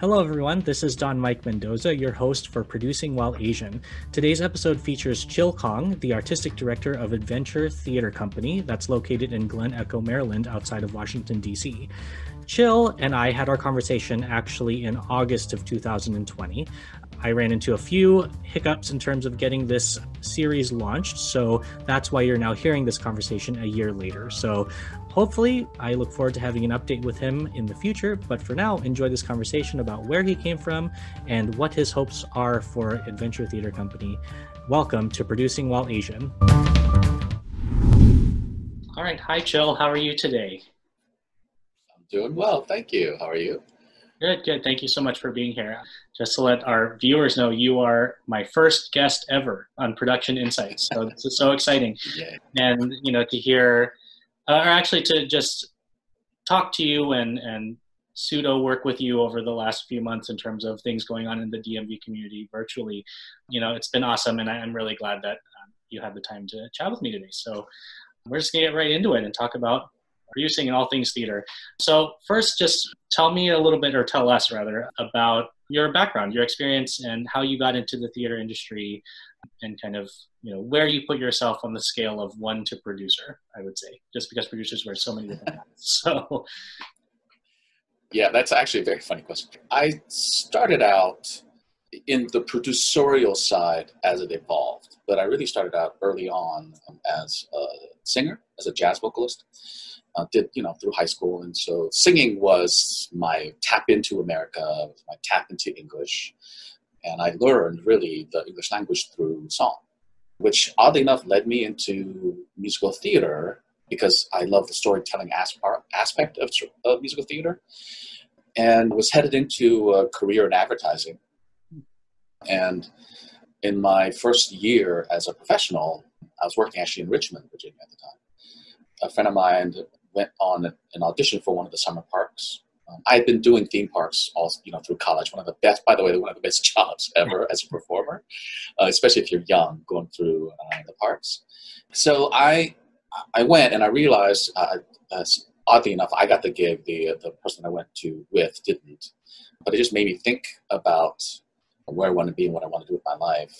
Hello, everyone. This is Don Mike Mendoza, your host for Producing While Asian. Today's episode features Chil Kong, the artistic director of Adventure Theater Company, that's located in Glen Echo, Maryland, outside of Washington, D.C. Chil and I had our conversation actually in August of 2020. I ran into a few hiccups in terms of getting this series launched, so that's why you're now hearing this conversation a year later. So hopefully, I look forward to having an update with him in the future. But for now, enjoy this conversation about where he came from and what his hopes are for Adventure Theater Company. Welcome to Producing While Asian. All right. Hi, Chil. How are you today? I'm doing well. Thank you. How are you? Good, good. Thank you so much for being here. Just to let our viewers know, you are my first guest ever on Production Insights. So this is so exciting. Yeah. And, you know, to hear, uh, or actually to just talk to you and, and pseudo work with you over the last few months in terms of things going on in the DMV community virtually. You know, it's been awesome. And I'm really glad that um, you had the time to chat with me today. So we're just to get right into it and talk about producing and all things theater. So, first, just tell me a little bit, or tell us rather, about your background, your experience, and how you got into the theater industry, and kind of you know where you put yourself on the scale of one to producer. I would say, just because producers wear so many different hats. So. Yeah, that's actually a very funny question. I started out in the producerial side as it evolved, but I really started out early on as a singer, as a jazz vocalist uh, did you know through high school, and so singing was my tap into America, my tap into English, and I learned really the English language through song, which oddly enough led me into musical theater because I love the storytelling uh, aspect of, of musical theater, and was headed into a career in advertising, and in my first year as a professional, I was working actually in Richmond, Virginia at the time. A friend of mine went on an audition for one of the summer parks. Um, I've been doing theme parks all you know through college. One of the best, by the way, one of the best jobs ever as a performer, uh, especially if you're young going through uh, the parks. So I I went and I realized, uh, uh, oddly enough, I got the gig. The the person I went to with didn't, but it just made me think about where I want to be and what I want to do with my life.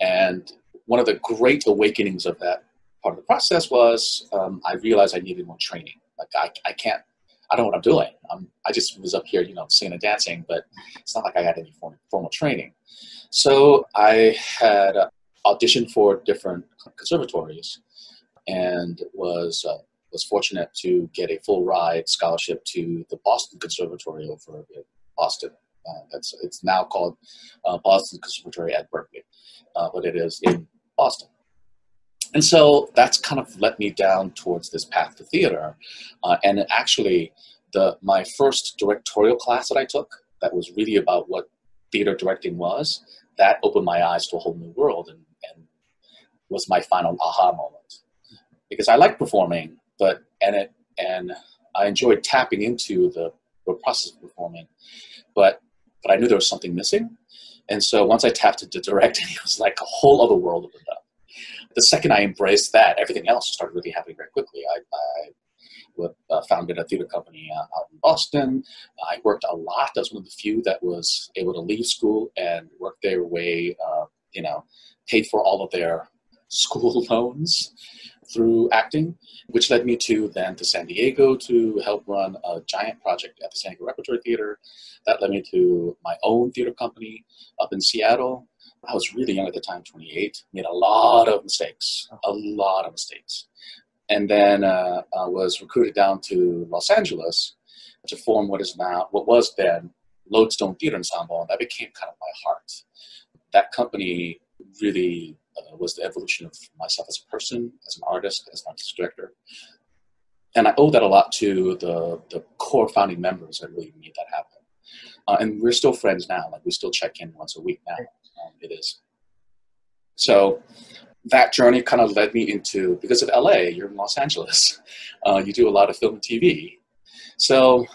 And one of the great awakenings of that part of the process was um, I realized I needed more training. Like I, I can't, I don't know what I'm doing. I'm, I just was up here, you know, singing and dancing, but it's not like I had any form, formal training. So I had auditioned for different conservatories and was uh, was fortunate to get a full ride scholarship to the Boston Conservatory over in Boston. Uh, it's now called uh, Boston Conservatory at Berklee, uh, but it is in Boston. And so that's kind of led me down towards this path to theater. Uh, and actually, the my first directorial class that I took, that was really about what theater directing was, that opened my eyes to a whole new world and, and was my final aha moment. Because I like performing, but and it and I enjoyed tapping into the, the process of performing, but but I knew there was something missing. And so once I tapped into directing, it was like a whole other world opened up the second I embraced that, everything else started really happening very quickly. I, I uh, founded a theater company uh, out in Boston. I worked a lot. I was one of the few that was able to leave school and work their way, uh, you know, paid for all of their school loans through acting, which led me to then to San Diego to help run a giant project at the San Diego Repertory Theater. That led me to my own theater company up in Seattle. I was really young at the time, 28, made a lot of mistakes, a lot of mistakes. And then uh, I was recruited down to Los Angeles to form what is now, what was then Lodestone Theater Ensemble, and that became kind of my heart. That company really uh, was the evolution of myself as a person, as an artist, as an artist director. And I owe that a lot to the, the core founding members that really made that happen. Uh, and we're still friends now. Like we still check in once a week now um, it is. So that journey kind of led me into because of LA, you're in Los Angeles, uh, you do a lot of film and TV. So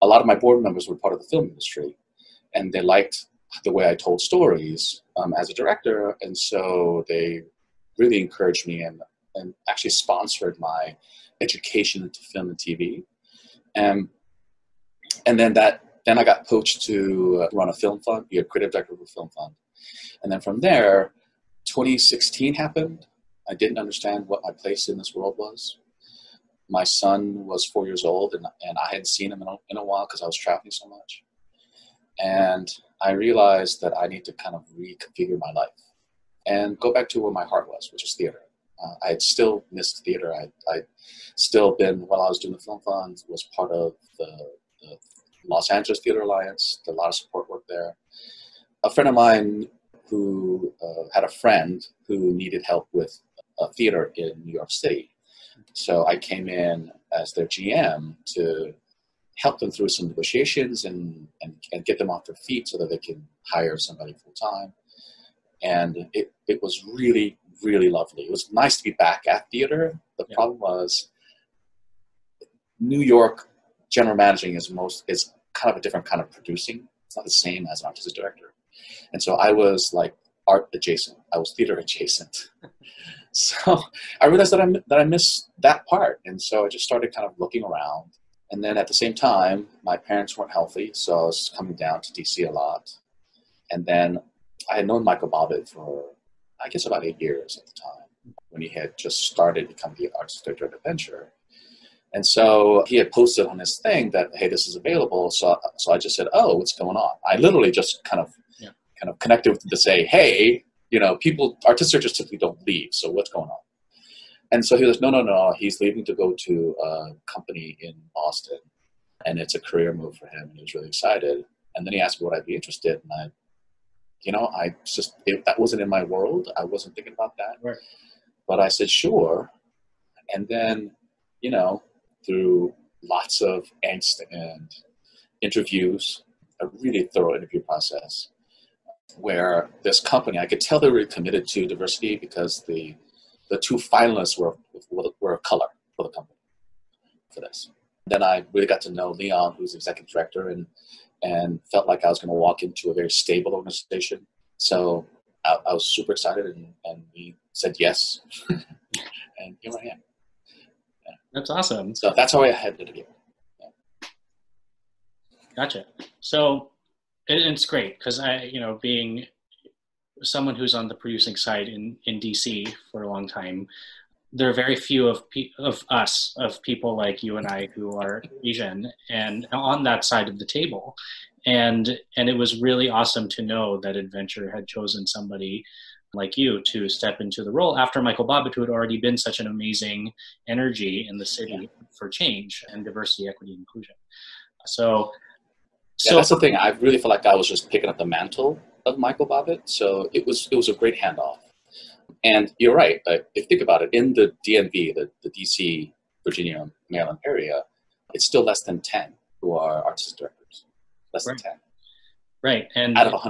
a lot of my board members were part of the film industry, and they liked the way I told stories um, as a director, and so they really encouraged me and, and actually sponsored my education into film and TV. And, and then that then I got poached to uh, run a film fund, be a creative director of a film fund. And then from there, 2016 happened. I didn't understand what my place in this world was. My son was four years old, and, and I hadn't seen him in a, in a while because I was traveling so much. And I realized that I need to kind of reconfigure my life and go back to where my heart was, which is theater. Uh, I had still missed theater. I I still been while I was doing the film fund was part of the, the Los Angeles Theater Alliance. Did a lot of support work there. A friend of mine who uh, had a friend who needed help with a theater in New York City, so I came in as their GM to help them through some negotiations and, and, and get them off their feet so that they can hire somebody full time. And it, it was really, really lovely. It was nice to be back at theater. The yeah. problem was New York general managing is most is kind of a different kind of producing. It's not the same as an artistic director. And so I was like art adjacent. I was theater adjacent. so I realized that I that I missed that part, and so I just started kind of looking around. And then at the same time, my parents weren't healthy, so I was coming down to DC a lot. And then I had known Michael Bobbitt for I guess about eight years at the time when he had just started becoming the artistic director at Adventure. And so he had posted on his thing that, hey, this is available. So, so I just said, oh, what's going on? I literally just kind of, yeah. kind of connected with him to say, hey, you know, people, artists just typically don't leave. So what's going on? And so he was, no, no, no. He's leaving to go to a company in Boston, and it's a career move for him. And he was really excited. And then he asked me would I be interested, and I, you know, I just it, that wasn't in my world. I wasn't thinking about that. Right. But I said sure, and then, you know, through lots of angst and interviews, a really thorough interview process, where this company, I could tell they were committed to diversity because the the two finalists were were a color for the company for this. Then I really got to know Leon, who's the executive director, and and felt like I was going to walk into a very stable organization. So I, I was super excited, and, and we said yes, and here I am. That's awesome. So that's how I had it here. Yeah. Gotcha. So it, it's great because I, you know, being someone who's on the producing side in, in DC for a long time, there are very few of pe- of us of people like you and I who are Asian and on that side of the table, and and it was really awesome to know that Adventure had chosen somebody like you to step into the role after Michael Bobbitt, who had already been such an amazing energy in the city yeah. for change and diversity, equity, and inclusion. So, yeah, so that's the thing. I really feel like I was just picking up the mantle of Michael Bobbitt. So it was it was a great handoff. And you're right. if you think about it, in the DMV, the, the DC, Virginia, Maryland area, it's still less than 10 who are artistic directors. Less right. than 10. Right. And out of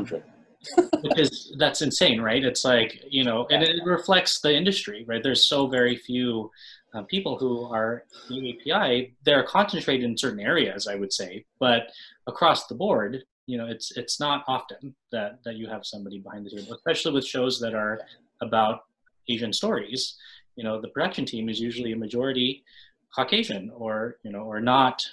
100 because that's insane, right? It's like you know, and it reflects the industry, right? There's so very few uh, people who are API. They're concentrated in certain areas, I would say, but across the board, you know, it's it's not often that that you have somebody behind the table, especially with shows that are about Asian stories. You know, the production team is usually a majority Caucasian, or you know, or not,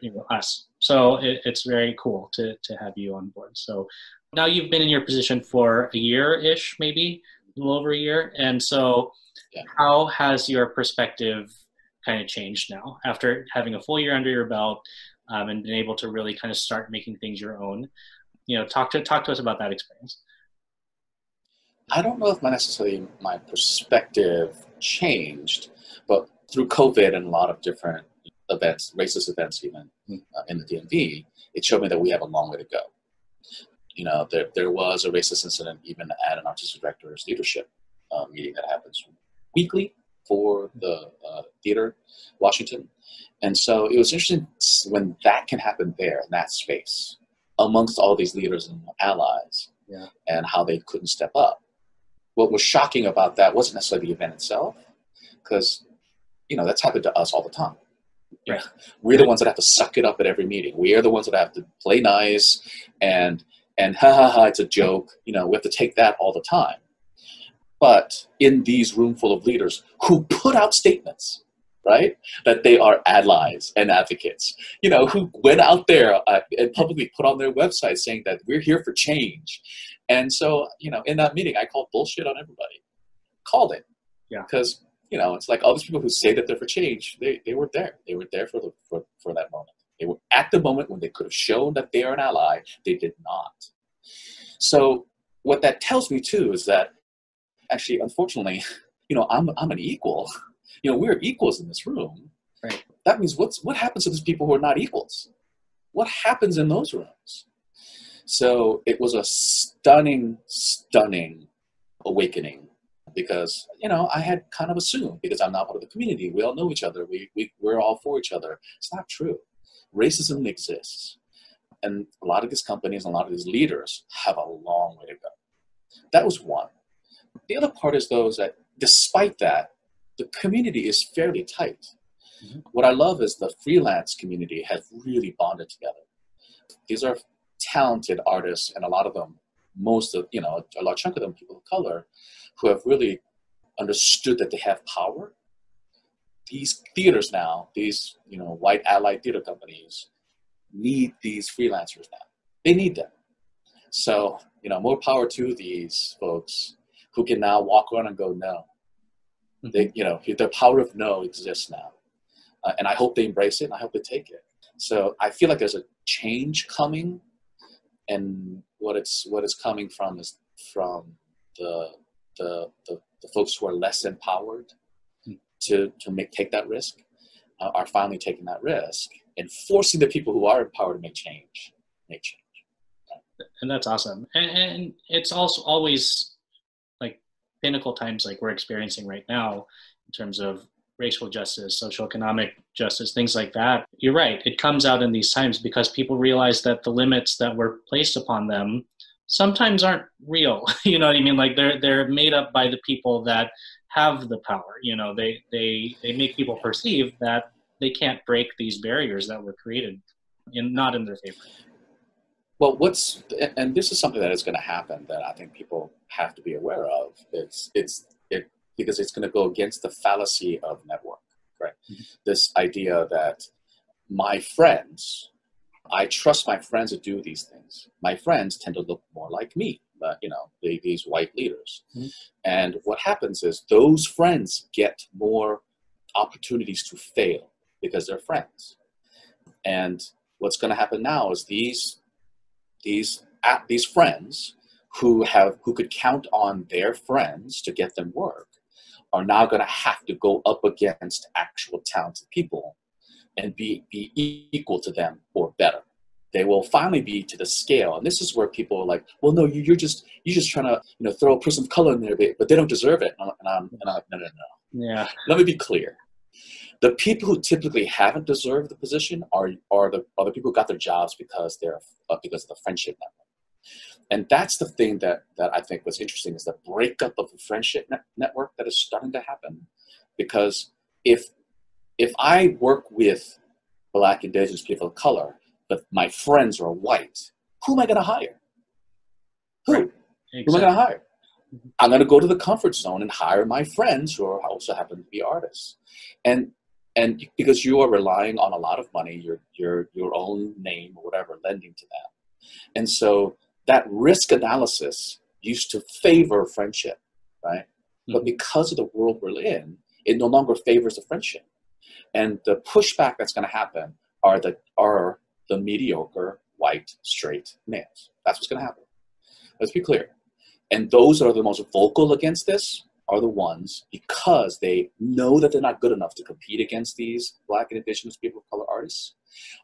you know, us. So it, it's very cool to to have you on board. So now you've been in your position for a year ish, maybe a little over a year. And so, yeah. how has your perspective kind of changed now after having a full year under your belt um, and been able to really kind of start making things your own? You know, talk to talk to us about that experience. I don't know if my necessarily my perspective changed, but through COVID and a lot of different events, racist events, even uh, in the DMV, it showed me that we have a long way to go you know, there, there was a racist incident even at an artistic director's leadership uh, meeting that happens weekly for the uh, theater, Washington. And so it was interesting when that can happen there in that space amongst all these leaders and allies yeah. and how they couldn't step up. What was shocking about that wasn't necessarily the event itself, because, you know, that's happened to us all the time. Right. We're the ones that have to suck it up at every meeting. We are the ones that have to play nice and and ha ha ha, it's a joke. You know, we have to take that all the time. But in these room full of leaders who put out statements, right? That they are allies and advocates, you know, who went out there uh, and publicly put on their website saying that we're here for change. And so, you know, in that meeting, I called bullshit on everybody. Called it. Yeah. Because, you know, it's like all these people who say that they're for change, they, they weren't there. They weren't there for, the, for, for that moment. They were at the moment when they could have shown that they are an ally. They did not. So what that tells me too is that actually, unfortunately, you know, I'm, I'm an equal. You know, we're equals in this room. Right. That means what's, what happens to those people who are not equals? What happens in those rooms? So it was a stunning, stunning awakening because, you know, I had kind of assumed because I'm not part of the community. We all know each other. We, we, we're all for each other. It's not true. Racism exists. And a lot of these companies and a lot of these leaders have a long way to go. That was one. The other part is though is that despite that, the community is fairly tight. Mm-hmm. What I love is the freelance community has really bonded together. These are talented artists, and a lot of them, most of you know, a large chunk of them, people of color, who have really understood that they have power. These theaters now, these you know, white allied theater companies, need these freelancers now. They need them. So you know, more power to these folks who can now walk around and go no. Mm-hmm. They, you know, the power of no exists now, uh, and I hope they embrace it. and I hope they take it. So I feel like there's a change coming, and what it's what it's coming from is from the the the, the folks who are less empowered mm-hmm. to to make take that risk uh, are finally taking that risk and forcing the people who are empowered to make change make change. And that's awesome. And, and it's also always like pinnacle times like we're experiencing right now in terms of racial justice, social economic justice, things like that. You're right. It comes out in these times because people realize that the limits that were placed upon them sometimes aren't real. you know what I mean? Like they're they're made up by the people that have the power. You know, they they they make people perceive that they can't break these barriers that were created in not in their favor. Well, what's and this is something that is going to happen that I think people have to be aware of. It's it's it because it's going to go against the fallacy of network, right? Mm-hmm. This idea that my friends, I trust my friends to do these things. My friends tend to look more like me, but you know, they, these white leaders. Mm-hmm. And what happens is those friends get more opportunities to fail because they're friends. And what's going to happen now is these these these friends who have who could count on their friends to get them work are now going to have to go up against actual talented people and be be equal to them or better. They will finally be to the scale. And this is where people are like well no you, are just you're just trying to you know throw a person of color in there but they don't deserve it. And i'm, and I'm like no no no. Yeah. Let me be clear. The people who typically haven't deserved the position are are the are the people who got their jobs because they're uh, because of the friendship network. And that's the thing that that I think was interesting is the breakup of the friendship net- network that is starting to happen. Because if if I work with black indigenous people of color, but my friends are white, who am I going to hire? Who? Right. Exactly. Who am I going to hire? I'm going to go to the comfort zone and hire my friends who are also happen to be artists. And and because you are relying on a lot of money, your your your own name or whatever, lending to that, and so that risk analysis used to favor friendship, right? Mm-hmm. But because of the world we're in, it no longer favors the friendship, and the pushback that's going to happen are the are the mediocre white straight males. That's what's going to happen. Let's be clear. And those that are the most vocal against this are the ones because they know that they're not good enough to compete against these black and indigenous people of color artists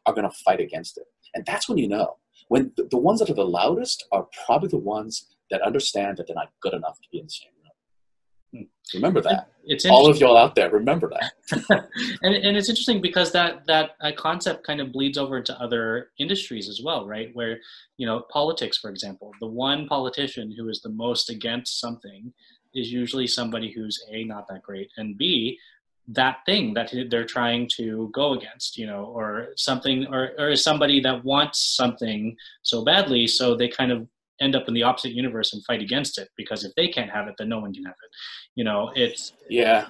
are going to fight against it and that's when you know. When the, the, ones that are the loudest are probably the ones that understand that they're not good enough to be in the same room. Hmm. remember that. it's all of y'all out there remember that. And, and it's interesting because that that uh, concept kind of bleeds over into other industries as well right? Where you know politics for example the one politician who is the most against something is usually somebody who's a not that great and b that thing that they're trying to go against you know or something or, or is somebody that wants something so badly so they kind of end up in the opposite universe and fight against it because if they can't have it then no one can have it. You know it's yeah.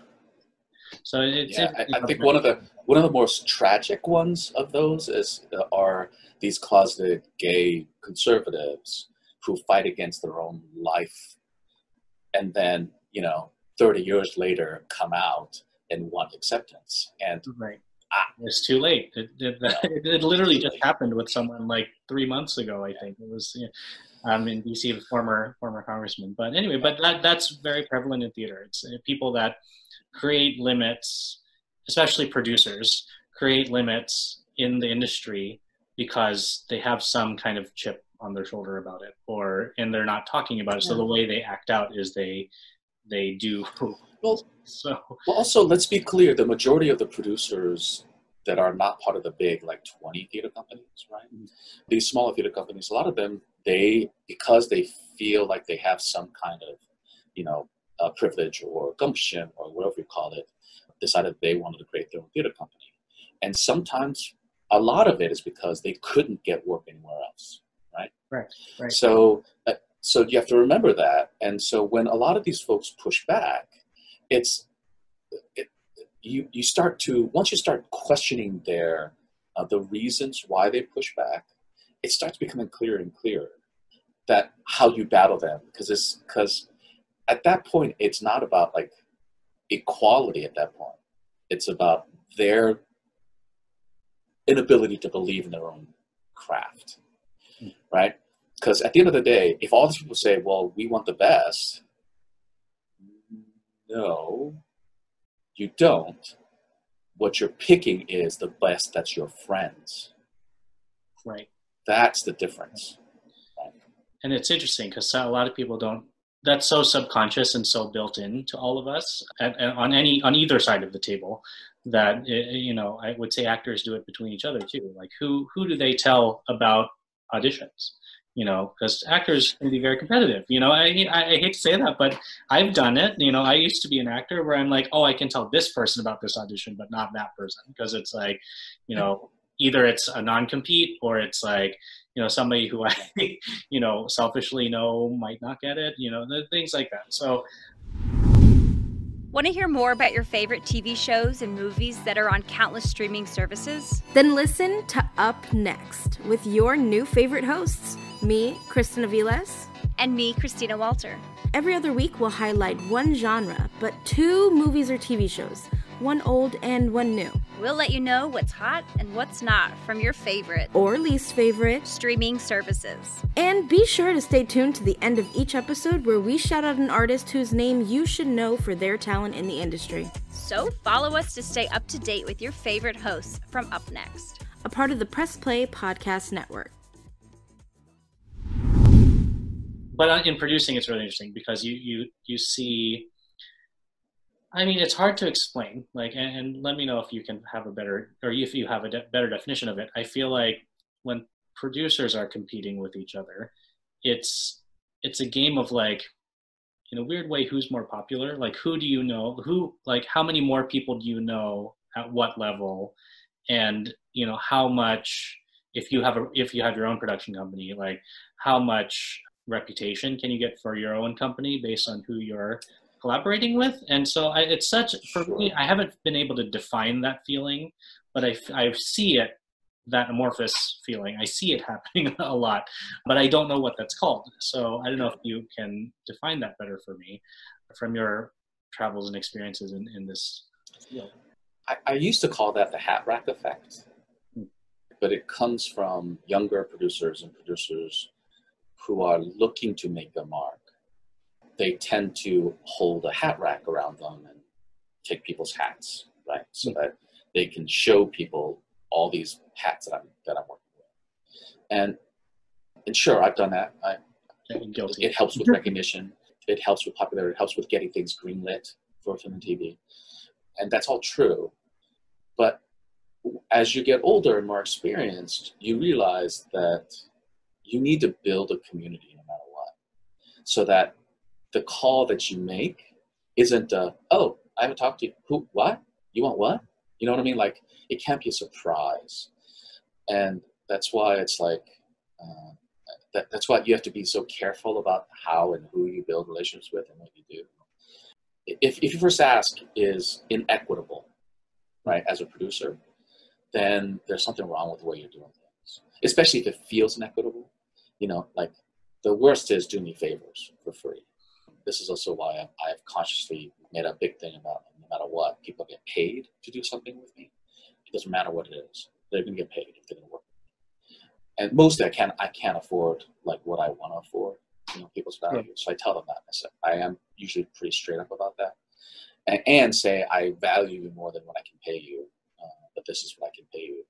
So it's, yeah, I, I, think one of the one of the most tragic ones of those is uh, are these closeted gay conservatives who fight against their own life, and then you know, thirty years later, come out and want acceptance. And right. Ah, it's too late. It, it, it, it literally just happened with someone like three months ago. I think it was. You know, um, in DC, former former congressman. But anyway, but that that's very prevalent in theater. It's uh, people that create limits, especially producers, create limits in the industry because they have some kind of chip on their shoulder about it, or and they're not talking about it. So the way they act out is they they do. Well, so well, also let's be clear: the majority of the producers that are not part of the big like 20 theater companies right mm-hmm. these smaller theater companies a lot of them they because they feel like they have some kind of you know uh, privilege or gumption or whatever you call it decided they wanted to create their own theater company and sometimes a lot of it is because they couldn't get work anywhere else right right, right. so uh, so you have to remember that and so when a lot of these folks push back it's it, you you start to once you start questioning their uh, the reasons why they push back it starts becoming clearer and clearer that how you battle them. Because it's because at that point it's not about like equality at that point. It's about their inability to believe in their own craft hmm. right? Because at the end of the day if all these people say well we want the best no you don't what you're picking is the best that's your friends right that's the difference. And it's interesting because a lot of people don't. That's so subconscious and so built in to all of us, and, and on any on either side of the table, that it, you know I would say actors do it between each other too. Like who who do they tell about auditions? You know, because actors can be very competitive. You know, I, I, hate to say that, but I've done it. You know, I used to be an actor where I'm like, oh, I can tell this person about this audition, but not that person, because it's like, you know, either it's a non-compete or it's like you know somebody who i you know selfishly know might not get it you know things like that so Want to hear more about your favorite TV shows and movies that are on countless streaming services? Then listen to Up Next with your new favorite hosts, me, Kristen Aviles, and me, Christina Walter. Every other week, we'll highlight one genre, but two movies or TV shows one old and one new. We'll let you know what's hot and what's not from your favorite or least favorite streaming services. And be sure to stay tuned to the end of each episode where we shout out an artist whose name you should know for their talent in the industry. So follow us to stay up to date with your favorite hosts from Up Next, a part of the Press Play Podcast Network. But uh, in producing, it's really interesting because you you you see I mean, it's hard to explain. Like, and, and, let me know if you can have a better, or if you have a de- better definition of it. I feel like when producers are competing with each other, it's it's a game of like, in a weird way, who's more popular? Like, who do you know? Who like how many more people do you know at what level? And you know how much if you have a if you have your own production company, like how much reputation can you get for your own company based on who you're collaborating with. And so I, it's such, for me, I haven't been able to define that feeling, but I, I see it, that amorphous feeling. I see it happening a lot, but I don't know what that's called. So I don't know if you can define that better for me from your travels and experiences in, in this field. I, I used to call that the hat rack effect, hmm. but it comes from younger producers and producers who are looking to make their mark they tend to hold a hat rack around them and take people's hats, right? So mm-hmm. that they can show people all these hats that I'm that I'm working with. And and sure, I've done that. I, guilty. It helps with recognition. It helps with popularity. It helps with getting things greenlit for film and TV, and that's all true. But as you get older and more experienced, you realize that you need to build a community no matter what, so that the call that you make isn't uh, oh i haven't talked to you. Who what? You want what? You know what i mean? Like it can't be a surprise. And that's why it's like uh, that, that's why you have to be so careful about how and who you build relationships with and what you do. If, if you first ask is inequitable, right, as a producer, then there's something wrong with the way you're doing things, especially if it feels inequitable. You know, like the worst is do me favors for free. This is also why I've, I've consciously made a big thing about no matter what, people get paid to do something with me. It doesn't matter what it is; they're going to get paid if they're going to work. And mostly, I can't I can't afford like what I want to afford you know people's value. So I tell them that. I said I am usually pretty straight up about that, and, and say I value you more than what I can pay you, uh, but this is what I can pay you.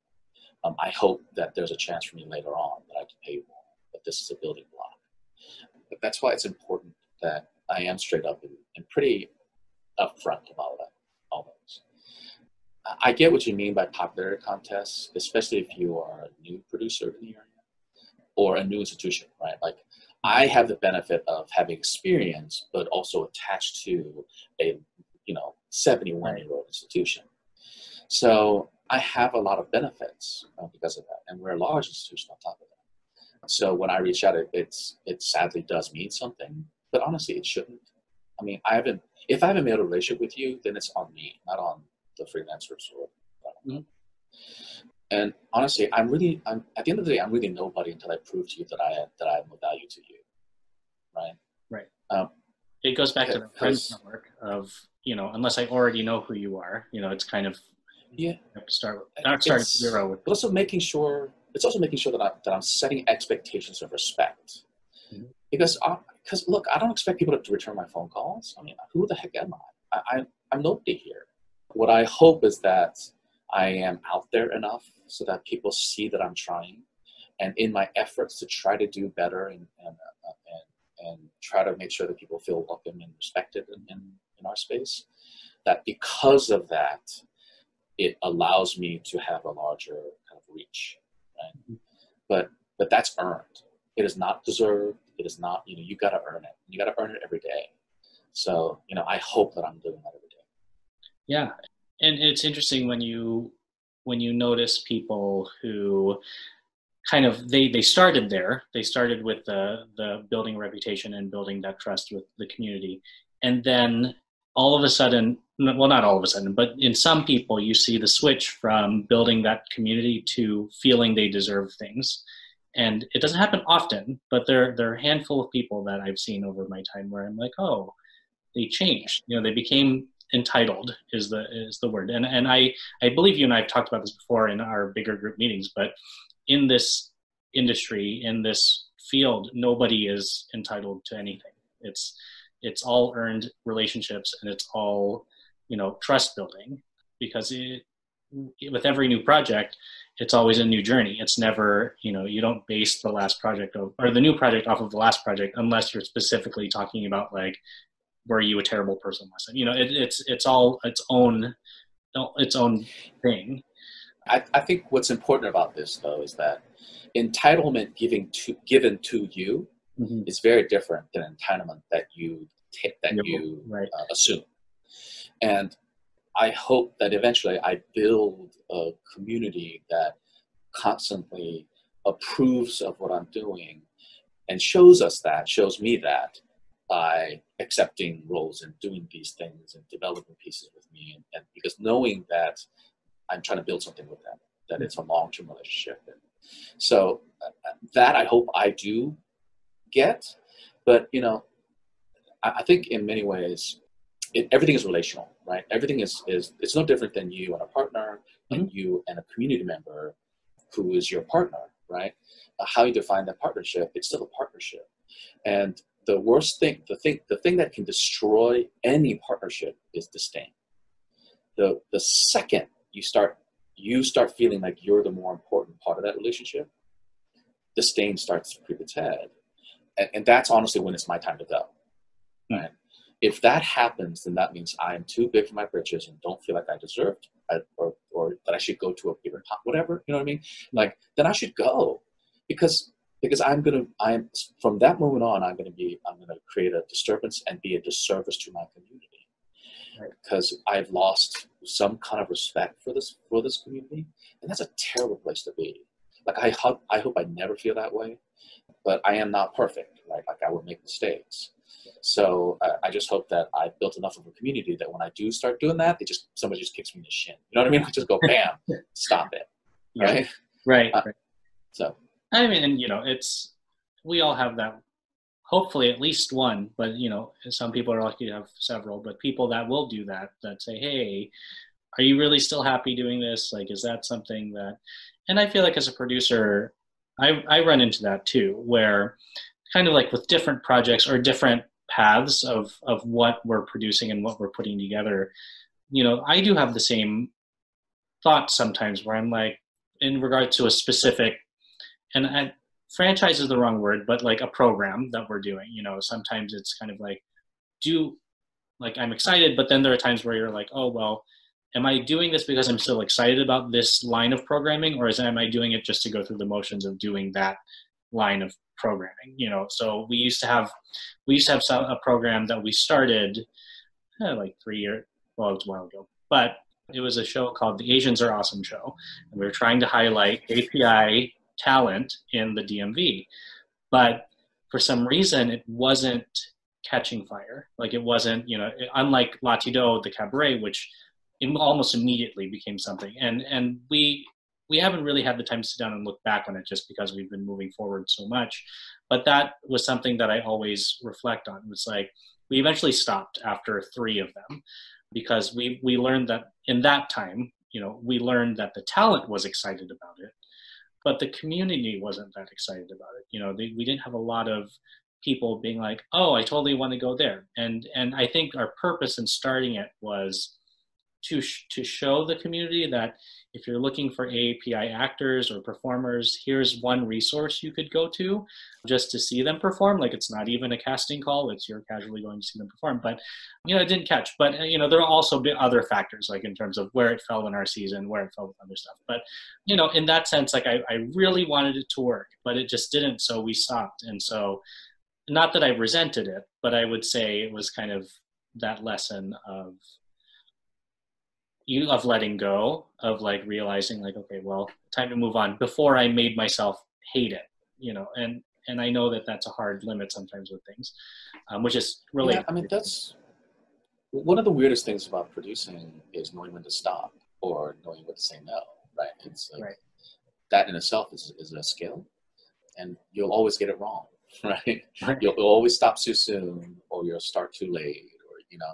Um, I hope that there's a chance for me later on that I can pay you more, but this is a building block. But that's why it's important that I am straight up and, and pretty upfront about that. Always. I get what you mean by popularity contests, especially if you are a new producer in the area or a new institution, right? Like I have the benefit of having experience, but also attached to a you know 71 year old institution. So I have a lot of benefits uh, because of that, and we're a large institution on top of that. So when I reach out, it, it's it sadly does mean something, but honestly, it shouldn't. I mean, I haven't. If I haven't made a relationship with you, then it's on me, not on the freelancers or. Mm-hmm. And honestly, I'm really, I'm at the end of the day, I'm really nobody until I prove to you that I that I'm of value to you, right? Right. Um, it goes back to the friends network of you know, unless I already know who you are, you know, it's kind of yeah. Start with, not starting zero. With, but also making sure it's also making sure that I that I'm setting expectations of respect, mm-hmm. because because look, I don't expect people to return my phone calls. I mean, who the heck am I? I, I I'm nobody here. What I hope is that I am out there enough so that people see that I'm trying. And in my efforts to try to do better and, and, uh, and, and try to make sure that people feel welcome and respected in, in, in our space, that because of that, it allows me to have a larger kind of reach. Right? Mm-hmm. But but that's earned. It is not deserved. It is not, you know, you gotta earn it. You gotta earn it every day. So, you know, I hope that I'm doing that every day. Yeah. And it's interesting when you when you notice people who kind of they they started there they started with the the building reputation and building that trust with the community and then all of a sudden well not all of a sudden but in some people you see the switch from building that community to feeling they deserve things and it doesn't happen often but there there are a handful of people that i've seen over my time where i'm like oh they changed. You know they became entitled is the is the word. And and i i believe you and i've talked about this before in our bigger group meetings but in this industry in this field nobody is entitled to anything. It's it's all earned relationships and it's all you know trust building because it, with every new project it's always a new journey it's never you know you don't base the last project of, or the new project off of the last project unless you're specifically talking about like were you a terrible person last time? You know, it, it's it's all its own its own thing. I, I think what's important about this though is that entitlement giving to given to you mm-hmm. is very different than entitlement that you t- that yep. you right. uh, assume. And I hope that eventually I build a community that constantly approves of what I'm doing and shows us that, shows me that, by accepting roles and doing these things and developing pieces with me and, and because knowing that i'm trying to build something with them that it's a long-term relationship. And so uh, that i hope i do get but you know i, I think in many ways it, everything is relational right everything is is it's no different than you and a partner mm-hmm. and you and a community member who is your partner right uh, how you define that partnership it's still a partnership and the worst thing, the thing, the thing that can destroy any partnership is disdain. The the second you start you start feeling like you're the more important part of that relationship, disdain starts to creep its head, and, and that's honestly when it's my time to go. Right? If that happens, then that means I am too big for my britches and don't feel like I deserve, or or that I should go to a bigger whatever. You know what I mean? Hmm. Like then I should go, because because I'm gonna I'm from that moment on I'm gonna be I'm gonna create a disturbance and be a disservice to my community right. because I've lost some kind of respect for this for this community and that's a terrible place to be. Like I hope I hope I never feel that way, but I am not perfect. Right? Like I will make mistakes. So uh, I just hope that I built enough of a community that when I do start doing that, they just somebody just kicks me in the shin. You know what I mean? I just go bam, stop it. Right. Right. Uh, right. So I mean, and you know, it's we all have that. Hopefully, at least one, but you know, some people are lucky to have several. But people that will do that, that say, "Hey, are you really still happy doing this? Like, is that something that?" And I feel like as a producer, I I run into that too, where kind of like with different projects or different paths of of what we're producing and what we're putting together. You know, I do have the same thoughts sometimes where I'm like, in regard to a specific and I, franchise is the wrong word, but like a program that we're doing. You know, sometimes it's kind of like, do like I'm excited, but then there are times where you're like, oh well, am I doing this because I'm still excited about this line of programming, or is am I doing it just to go through the motions of doing that line of programming? You know, so we used to have we used to have some, a program that we started eh, like three years well, it was a while ago, but it was a show called The Asians Are Awesome Show, and we were trying to highlight API talent in the DMV. But for some reason, it wasn't catching fire. Like it wasn't, you know, unlike Latido, the cabaret, which almost immediately became something. And and we we haven't really had the time to sit down and look back on it just because we've been moving forward so much. But that was something that I always reflect on. It was like we eventually stopped after three of them because we we learned that in that time, you know, we learned that the talent was excited about it but the community wasn't that excited about it. You know, they, we didn't have a lot of people being like, "Oh, I totally want to go there." And and I think our purpose in starting it was to sh- to show the community that if you're looking for AAPI actors or performers, here's one resource you could go to just to see them perform. Like it's not even a casting call; it's you're casually going to see them perform. But you know, it didn't catch. But you know, there are also other factors, like in terms of where it fell in our season, where it fell with other stuff. But you know, in that sense, like I, I really wanted it to work, but it just didn't. So we stopped. And so, not that I resented it, but I would say it was kind of that lesson of you of letting go of like realizing like okay well time to move on before i made myself hate it you know and and i know that that's a hard limit sometimes with things um, which is really yeah, i mean that's one of the weirdest things about producing is knowing when to stop or knowing when to say no right it's like, right. that in itself is, is a skill and you'll always get it wrong right, right. You'll, you'll always stop too soon or you'll start too late or you know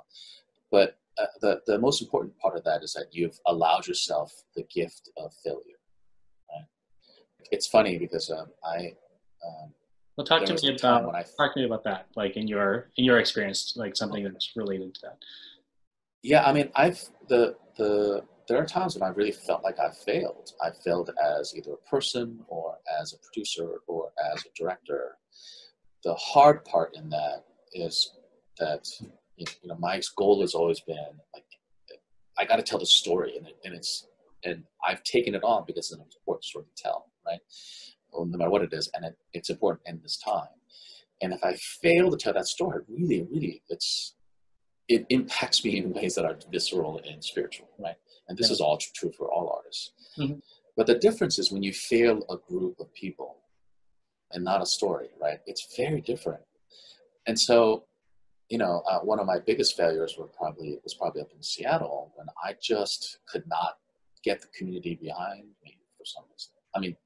but uh, the, the most important part of that is that you've allowed yourself the gift of failure. Right? It's funny because um, I. Um, well, talk to me about I, talk to me about that, like in your in your experience, like something that's related to that. Yeah, I mean, I've the the there are times when I really felt like I've failed. I failed as either a person or as a producer or as a director. The hard part in that is that you know, my goal has always been like, I got to tell the story, and, it, and it's and I've taken it on because it's an important story to tell, right? Well, no matter what it is, and it, it's important in this time. And if I fail to tell that story, really, really, it's it impacts me in ways that are visceral and spiritual, right? And this yeah. is all true for all artists. Mm-hmm. But the difference is when you fail a group of people and not a story, right? It's very different. And so you know, uh, one of my biggest failures were probably was probably up in Seattle when I just could not get the community behind me for some reason. I mean,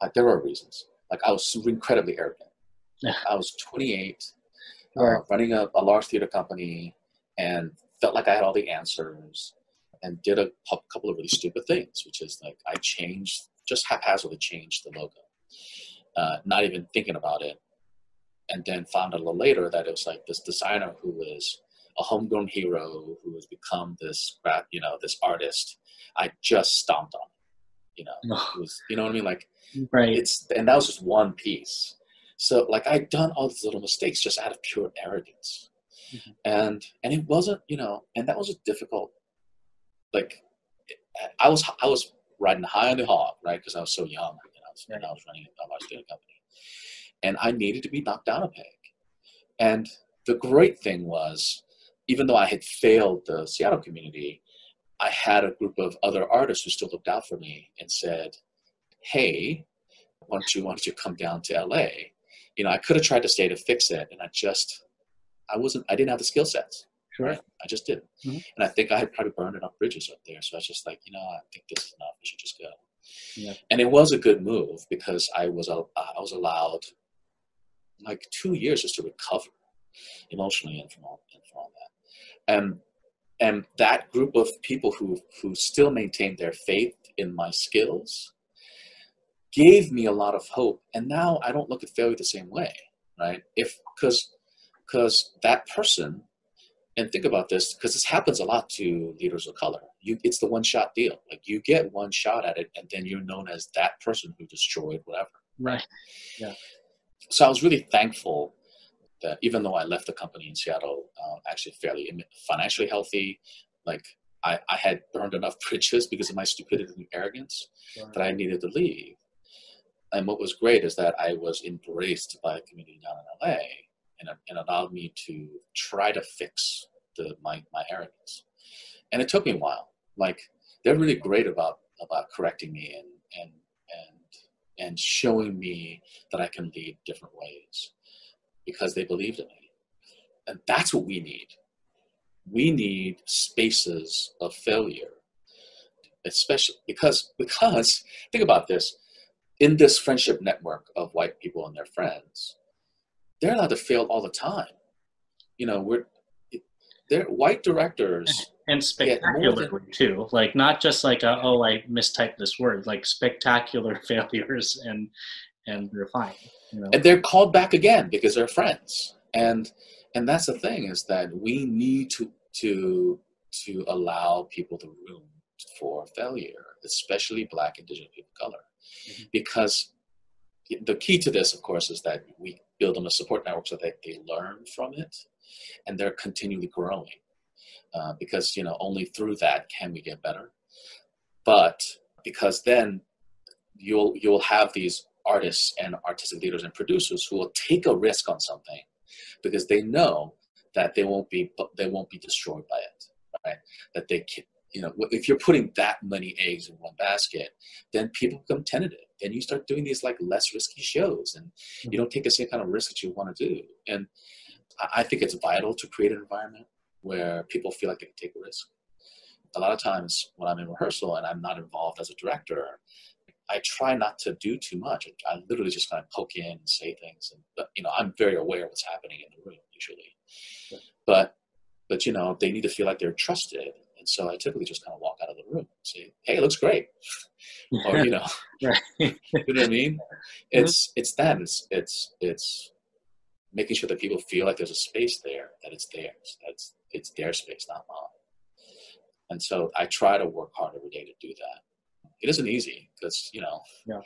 uh, there were reasons. Like I was incredibly arrogant. I was 28, uh, running a, a, large theater company, and felt like I had all the answers, and did a couple of really stupid things, which is like I changed just haphazardly changed the logo, uh, not even thinking about it and then found out a little later that it was like this designer who was a homegrown hero who has become this you know this artist. I just stomped on you know. Was you know what i mean? Like right. it's and that was just one piece. So like i'd done all these little mistakes just out of pure arrogance. Mm-hmm. and and it wasn't you know and that was a difficult like i was i was riding high on the hog right? Because i was so young you know, and i was running a large data company and I needed to be knocked down a peg. And the great thing was, even though I had failed the Seattle community, I had a group of other artists who still looked out for me and said, "Hey, why don't you why don't you come down to LA?" You know, I could have tried to stay to fix it, and I just I wasn't I didn't have the skill sets. Sure. Right? I just didn't. Mhm. And I think I had probably burned enough bridges up there. So I was just like, you know, I think this is enough. I should just go. Yeah. And it was a good move because I was al- I was allowed like two years just to recover emotionally and from all and from all that. And and that group of people who who still maintained their faith in my skills gave me a lot of hope. And now I don't look at failure the same way, right? If because because that person and think about this because this happens a lot to leaders of color you it's the one shot deal like you get one shot at it and then you're known as that person who destroyed whatever Right. So i was really thankful that even though i left the company in seattle uh, actually fairly financially healthy like I, I had burned enough bridges because of my stupidity and arrogance that i needed to leave and what was great is that i was embraced by a community down in la and, and allowed me to try to fix the my, my arrogance. And it took me a while. Like they're really great about about correcting me and and and and showing me that I can lead different ways because they believed in me. And that's what we need. We need spaces of failure. Especially because because think about this. In this friendship network of white people and their friends, they're allowed to fail all the time. You know, we're they're white directors. And Yeah, more than- spectacular too. Like not just like a, oh I mistyped this word, like spectacular failures and and they're fine. You know? and they're called back again because they're friends and and that's the thing is that we need to to to allow people the room for failure especially black indigenous people of color Mhm. because the key to this of course is that we build them a support network so that they learn from it and they're continually growing uh, because you know only through that can we get better. But because then you'll you'll have these artists and artistic leaders and producers who will take a risk on something because they know that they won't be they won't be destroyed by it right? That they can you know if you're putting that many eggs in one basket then people become tentative. Then you start doing these like less risky shows and you don't take the same kind of risk that you want to do. And i think it's vital to create an environment where people feel like they can take a risk a lot of times when i'm in rehearsal and i'm not involved as a director I try not to do too much. I literally just kind of poke in and say things, and but, you know, I'm very aware of what's happening in the room usually. But but you know, they need to feel like they're trusted, and so I typically just kind of walk out of the room and say, "Hey, it looks great," or you know, right. you know what I mean? Mm-hmm. It's it's that it's it's it's making sure that people feel like there's a space there, that it's theirs, that's it's their space, not mine. And so I try to work hard every day to do that. It isn't easy because you know Yeah.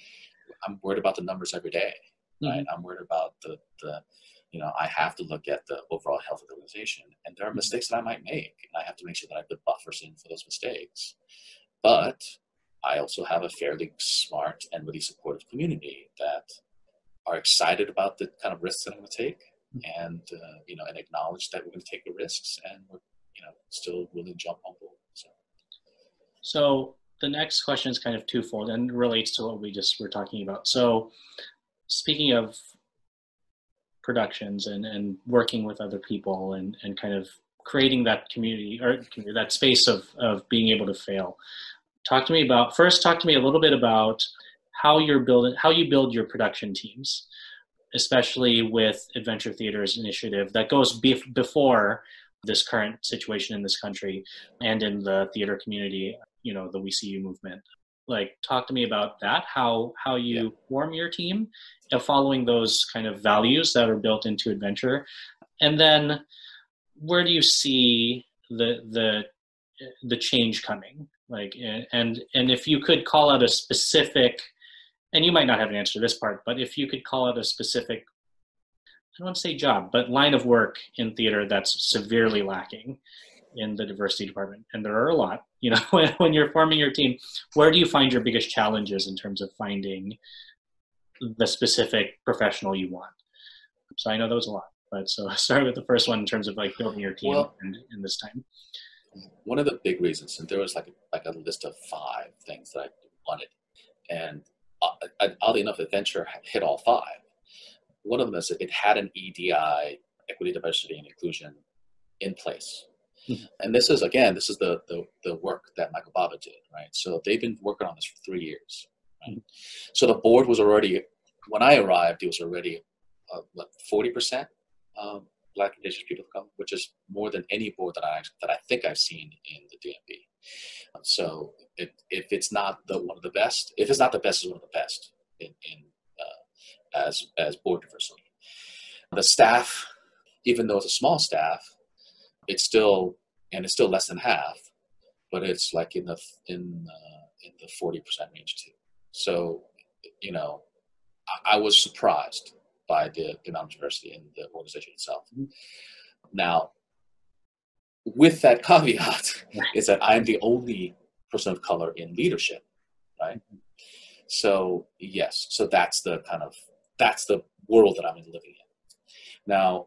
I'm worried about the numbers every day, mm-hmm. right? I'm worried about the the you know I have to look at the overall health of the organization, and there are mistakes that I might make, and I have to make sure that I put buffers in for those mistakes. But I also have a fairly smart and really supportive community that are excited about the kind of risks that I'm going to take, and uh, you know, and acknowledge that we're going to take the risks, and we're you know still willing to jump on board. So So the next question is kind of twofold and relates to what we just were talking about. So speaking of productions and, and working with other people and, and kind of creating that community or that space of, of being able to fail. Talk to me about first talk to me a little bit about how you're building how you build your production teams, especially with Adventure Theater's initiative that goes bef- before this current situation in this country and in the theater community you know the we see you movement. Like talk to me about that how how you Yeah. form your team and following those kind of values that are built into adventure. And then where do you see the the the change coming? Like and and if you could call out a specific and you might not have an answer to this part but if you could call out a specific i don't want to say job but line of work in theater that's severely lacking in the diversity department and there are a lot you know when, when you're forming your team where do you find your biggest challenges in terms of finding the specific professional you want? So i know that was a lot but so start with the first one in terms of like building your team Well- and in this time. one of the big reasons, and there was like like a list of five things that I wanted, and uh, oddly enough, Adventure hit all five. One of them is it had an EDI equity, diversity, and inclusion in place. Mhm. And this is again, this is the, the the work that Michael Bobbitt did, right? So they've been working on this for three years. Right? So the board was already when I arrived, it was already uh, what forty percent um, Black Indigenous people of color, which is more than any board that I that I think I've seen in the DMV. So if, if it's not the one of the best, if it's not the best, it's one of the best in, in uh, as as board diversity. The staff, even though it's a small staff, it's still and it's still less than half, but it's like in the in uh, in the forty percent range too. So you know, I, I was surprised by the, the amount of diversity in the organization itself. Now, with that caveat, is that I'm the only person of color in leadership, right? Mm-hmm. So yes, so that's the kind of that's the world that I'm living in. Now,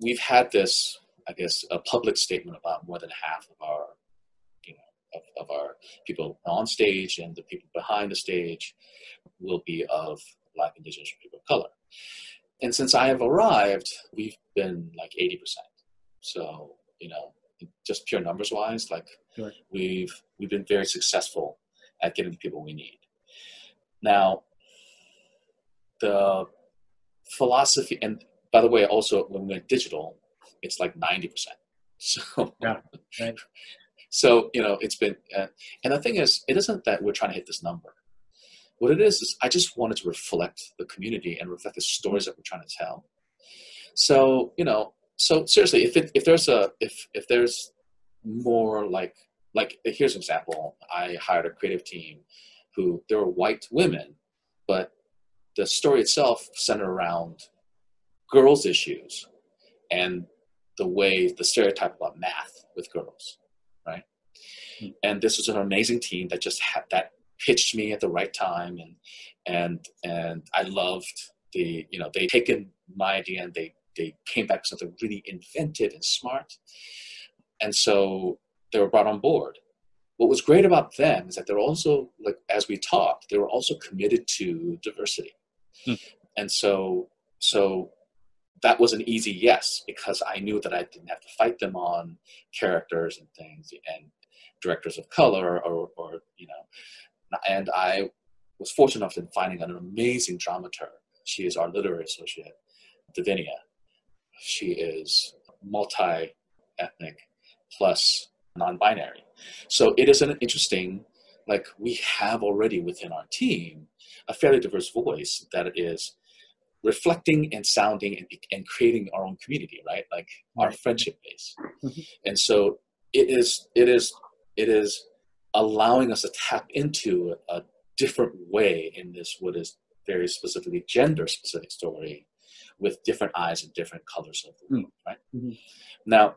we've had this, I guess, a public statement about more than half of our, you know, of, of our people on stage and the people behind the stage will be of Black, Indigenous, people of color. And since I have arrived, we've been like 80%. So, you know, just pure numbers wise, like Sure. we've we've been very successful at getting the people we need. Now, the philosophy, and by the way, also when we're digital, it's like 90%. So, Yeah, right. so you know, it's been, uh, and the thing is, it isn't that we're trying to hit this number. What it is is, I just wanted to reflect the community and reflect the stories that we're trying to tell. So you know, so seriously, if it, if there's a if if there's more like like here's an example. I hired a creative team who they were white women, but the story itself centered around girls' issues and the way the stereotype about math with girls, right? Hmm. And this was an amazing team that just had that pitched me at the right time, and and and I loved the you know they taken my idea and they they came back with something really inventive and smart, and so they were brought on board. What was great about them is that they're also like as we talked, they were also committed to diversity, Hmm. and so so that was an easy yes because I knew that I didn't have to fight them on characters and things and directors of color or, or you know, and I was fortunate enough in finding an amazing dramaturg. She is our literary associate, Davinia. She is multi-ethnic plus non-binary. So it is an interesting, like we have already within our team a fairly diverse voice that is reflecting and sounding and, and creating our own community, right? Like our friendship base. Mhm. And so it is, it is, it is allowing us to tap into a different way in this, what is very specifically gender specific story with different eyes and different colors of the world, right? Mhm. Now,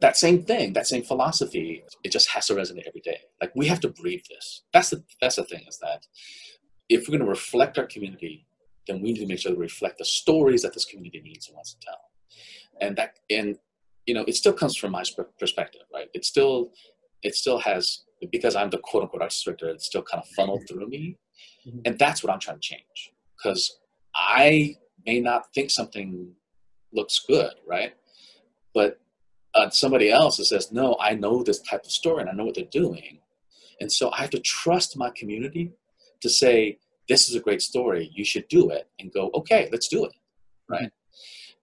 that same thing, that same philosophy, it just has to resonate every day. Like we have to breathe this. That's the that's the thing is that if we're going to reflect our community, then we need to make sure to reflect the stories that this community needs and wants to tell. And that and you know, it still comes from my perspective, right? It still it still has because I'm the quote unquote artist director, it's still kind of funneled through me. Mhm. And that's what I'm trying to change. Because I may not think something looks good, right? But uh, somebody else that says, no, I know this type of story and I know what they're doing. And so I have to trust my community to say, this is a great story, you should do it, and go, okay, let's do it, right?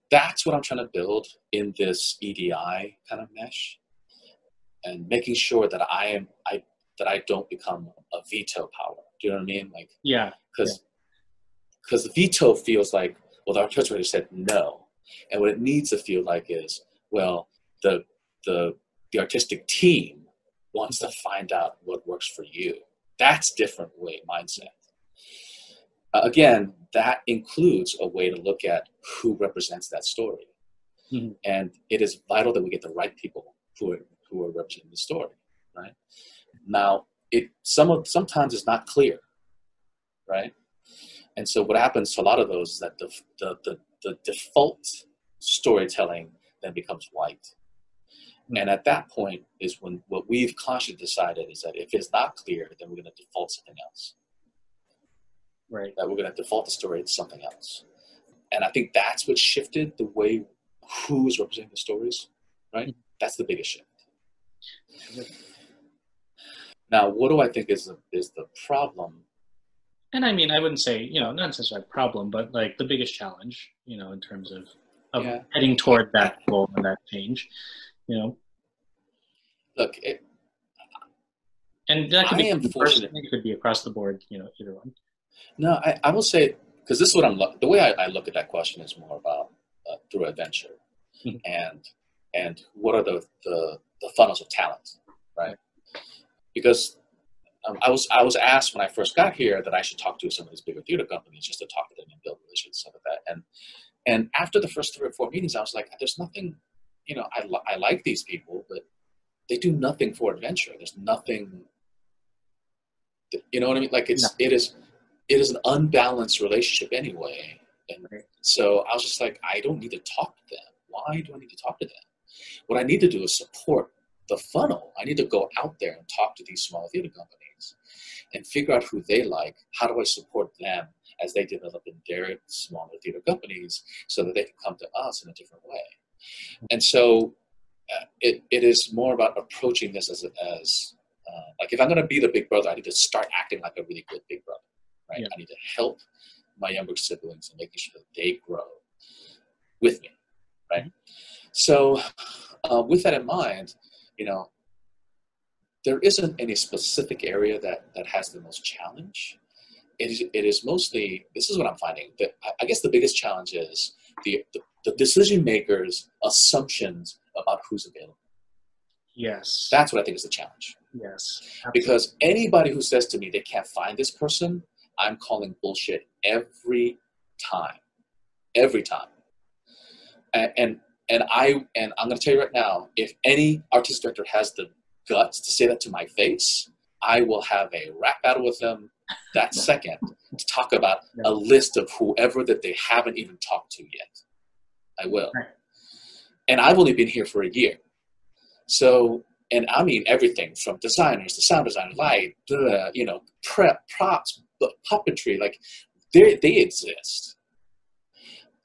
That's what I'm trying to build in this EDI kind of mesh and making sure that I am, I, that I don't become a veto power. Do you know what I mean? Like, Yeah. because because the veto feels like well the architecture said no. And what it needs to feel like is well the the the artistic team wants to find out what works for you. That's different way mindset. Uh, again that includes a way to look at who represents that story. Mhm. and it is vital that we get the right people who are who are representing the story right? Now it some of sometimes it's not clear right and so what happens to a lot of those is that the, the, the, the default storytelling then becomes white. And at that point is when what we've consciously decided is that if it's not clear, then we're going to default something else. Right. That we're going to default the story to something else. and I think that's what shifted the way who is representing the stories, right? Mm-hmm. That's the biggest shift. Now, what do I think is the, is the problem? And I mean, I wouldn't say you know not necessarily a problem, but like the biggest challenge, you know, in terms of of yeah. heading toward that goal and that change, you know. Look, it, and that could I be. It could be across the board, you know, either one. No, I, I will say because this is what I'm the way I, I, look at that question is more about uh, through adventure mm-hmm. and and what are the, the the funnels of talent, right? Because um, I was I was asked when I first got here that I should talk to some of these bigger theater companies just to talk to them and build relations stuff like that. And and after the first three or four meetings, I was like, there's nothing, you know, I I like these people, but they do nothing for adventure. There's nothing you know what I mean? Like it's no. it is it is an unbalanced relationship anyway. And so I was just like, I don't need to talk to them. Why do I need to talk to them? What I need to do is support the funnel. I need to go out there and talk to these small theater companies and figure out who they like. How do I support them as they develop in their smaller theater companies so that they can come to us in a different way? And so uh, it, it is more about approaching this as, as uh, like if I'm going to be the big brother, I need to start acting like a really good big brother, right? Yeah. I need to help my younger siblings and making sure that they grow with me, right? So, uh, with that in mind, you know, there isn't any specific area that that has the most challenge. It is, it is mostly this is what I'm finding. That I guess the biggest challenge is the, the, the decision makers' assumptions about who's available. Yes. That's what I think is the challenge. Yes. Absolutely. Because anybody who says to me they can't find this person, I'm calling bullshit every time. Every time. And and, and I and I'm gonna tell you right now, if any artist director has the guts to say that to my face, I will have a rap battle with them that second to talk about a list of whoever that they haven't even talked to yet. I will. And I've only been here for a year. So, and I mean everything from designers to sound design, light, uh, you know, prep, props, puppetry, like they they exist.